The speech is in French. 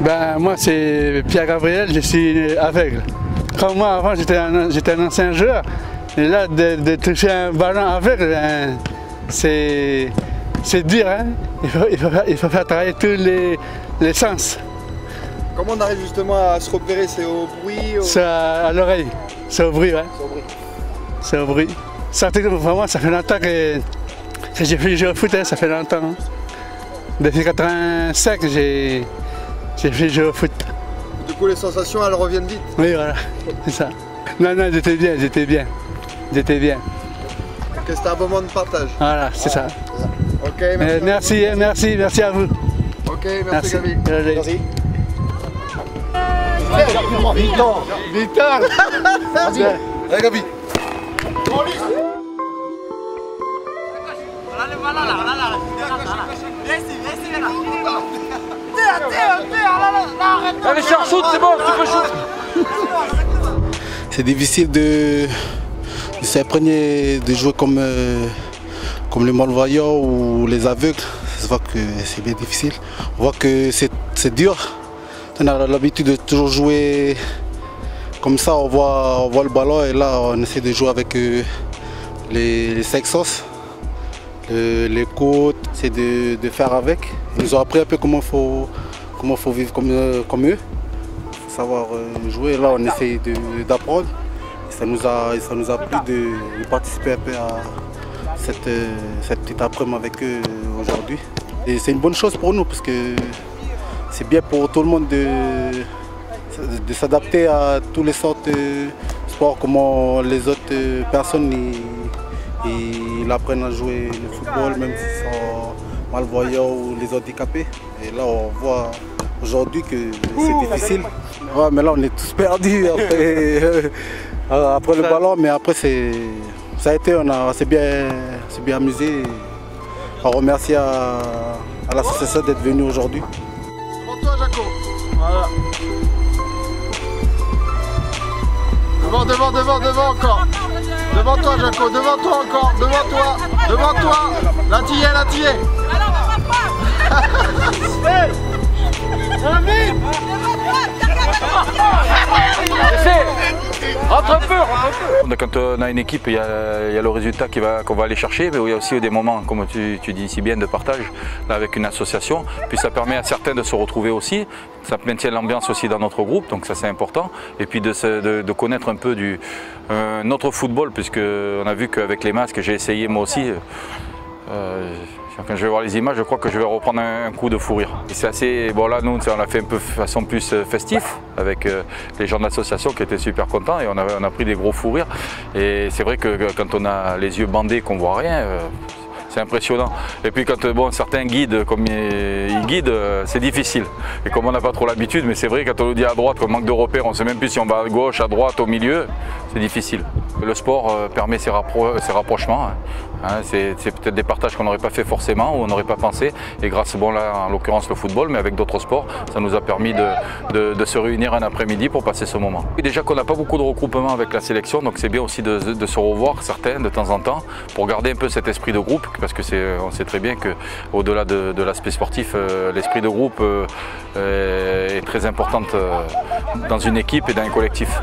Ben, moi, c'est Pierre Gabriel, je suis aveugle. Comme moi, avant, j'étais un, ancien joueur. Et là, de, toucher un ballon aveugle, ben, c'est dur. Hein? Il, faut, faire travailler tous les, sens. Comment on arrive justement à se repérer? C'est au bruit C'est à, l'oreille. C'est au bruit, ouais. C'est au bruit. C'est au bruit. Vraiment, ça fait longtemps que, j'ai fait jouer au foot, hein, ça fait longtemps. Depuis 85, j'ai j'ai fait jouer au foot. Du coup, les sensations, elles reviennent vite Oui, voilà, c'est ça. Non, non, j'étais bien, j'étais bien. J'étais bien. C'était un moment de partage. Voilà, c'est ça. Ok, merci. Euh, merci, merci, merci à vous. Ok, merci, Gabi. Merci. Victor Victor Vas-y Allez Gabi Allez, Shoot, c'est bon, tu peux. C'est difficile de, s'imprégner de jouer comme, euh, comme les malvoyants ou les aveugles. Que c'est bien difficile. On voit que c'est dur. On a l'habitude de toujours jouer comme ça, on voit, on voit le ballon et là on essaie de jouer avec euh, les, les sexos, les côtes, c'est de, faire avec. Ils nous ont appris un peu comment il faut comment faut vivre comme, euh, eux, savoir euh, jouer. Là, on essaye d'apprendre. Ça nous a, ça nous a plu de, participer un peu à cette, euh, cette petite après-midi avec eux aujourd'hui. Et c'est une bonne chose pour nous parce que c'est bien pour tout le monde de, de s'adapter à tous les sortes de sports, comment les autres personnes ils, apprennent à jouer le football, même s'ils sont malvoyants ou les handicapés. Et là, on voit aujourd'hui que c'est difficile. mais là, on est tous perdus après, euh, après le ballon, mais après, ça a été, on s'est bien, bien amusé. On remercie à, à l'association d'être venu aujourd'hui. Devant toi, Jaco. Voilà. Devant, devant, devant, devant encore. Devant toi, Jaco. Devant toi encore. Devant toi. Devant toi. La tillée, la. Quand on a une équipe, il y a, le résultat qu'on va, aller chercher, mais il y a aussi des moments, comme tu, dis si bien, de partage avec une association. Puis ça permet à certains de se retrouver aussi. Ça maintient l'ambiance aussi dans notre groupe, donc ça c'est important. Et puis de, connaître un peu euh, notre football, puisqu'on a vu qu'avec les masques, j'ai essayé moi aussi. Euh, quand je vais voir les images, je crois que je vais reprendre un, coup de fou rire. C'est assez, bon là nous on l'a fait un peu de façon plus euh, festif avec euh, les gens de l'association qui étaient super contents et on a, on a pris des gros fous rires. Et c'est vrai que quand on a les yeux bandés qu'on voit rien, euh, c'est impressionnant. Et puis quand bon, certains guident comme ils guident, c'est difficile. Et comme on n'a pas trop l'habitude, mais c'est vrai quand on nous dit à droite qu'on manque de repères, on ne sait même plus si on va à gauche, à droite, au milieu, c'est difficile. Le sport permet ces, rapprochements. Hein. Hein, c'est peut-être des partages qu'on n'aurait pas fait forcément ou on n'aurait pas pensé. Et grâce, bon là en l'occurrence le football, mais avec d'autres sports, ça nous a permis de, se réunir un après-midi pour passer ce moment. Déjà qu'on n'a pas beaucoup de regroupement avec la sélection, donc c'est bien aussi de, se revoir certains de temps en temps pour garder un peu cet esprit de groupe, parce que on sait très bien qu'au-delà de, l'aspect sportif, euh, l'esprit de groupe euh, est très important euh, dans une équipe et dans un collectif.